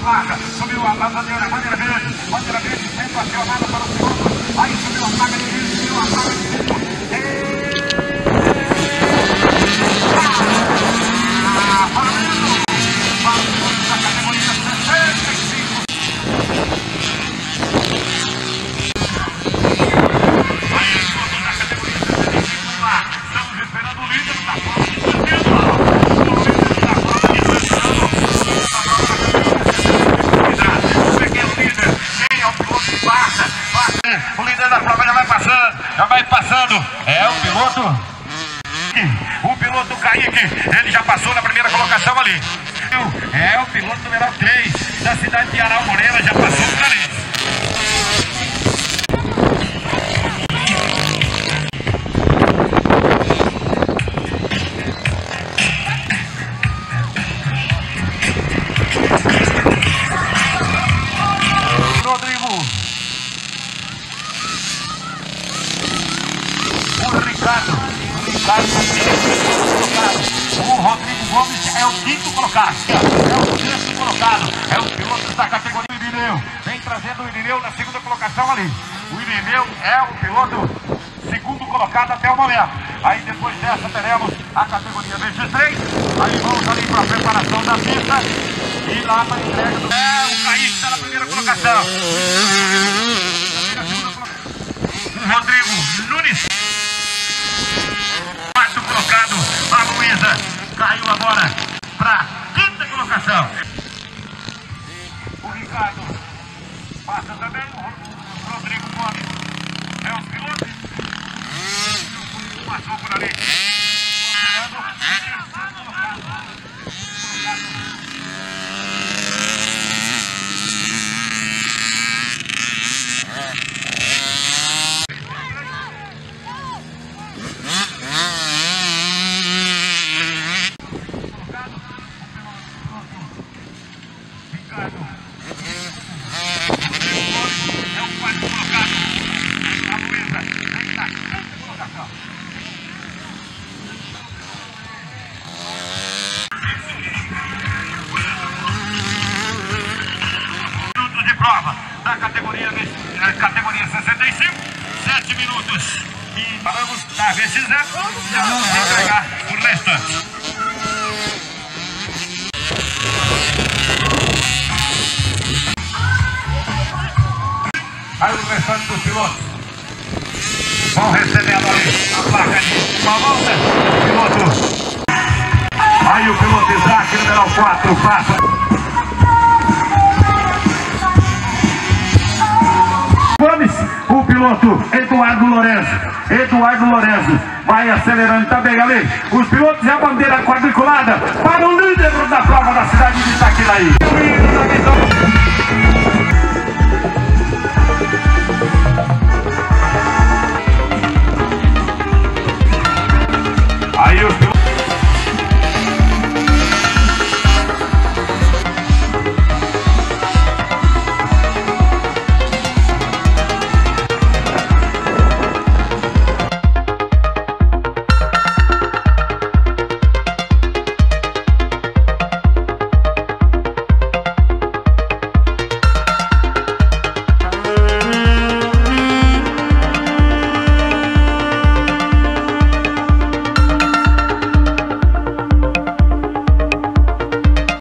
placa, subiu a bandeira, bandeira verde, bandeira verde sendo acionada para o Da prova já vai passando, já vai passando. É o piloto. O piloto Kaique, ele já passou na primeira colocação ali. É o piloto número 3 da cidade de Aral Moreira, já passou por ali. O Ricardo. O Ricardo é o colocado. O Rodrigo Gomes é o quinto colocado. É o sexto colocado. É o piloto da categoria Irineu. Vem trazendo o Irineu na segunda colocação ali. O Irineu é o piloto segundo colocado até o momento. Aí depois dessa teremos a categoria 23. Aí vamos ali para a preparação da pista e lá para a entrega do. É, o Kaique está na primeira colocação. O Rodrigo agora para quinta colocação. Prova da categoria, eh, categoria 65, 7 minutos. E paramos da VX0, já vamos entregar o restante. Aí o restante dos pilotos vão recebendo ali a placa de uma volta. Piloto. Aí o piloto Isaac, número 4, passa. Piloto Eduardo Lourenço. Eduardo Lourenço vai acelerando também ali. Os pilotos e a bandeira quadriculada para o líder da prova da cidade de Itaquiraí.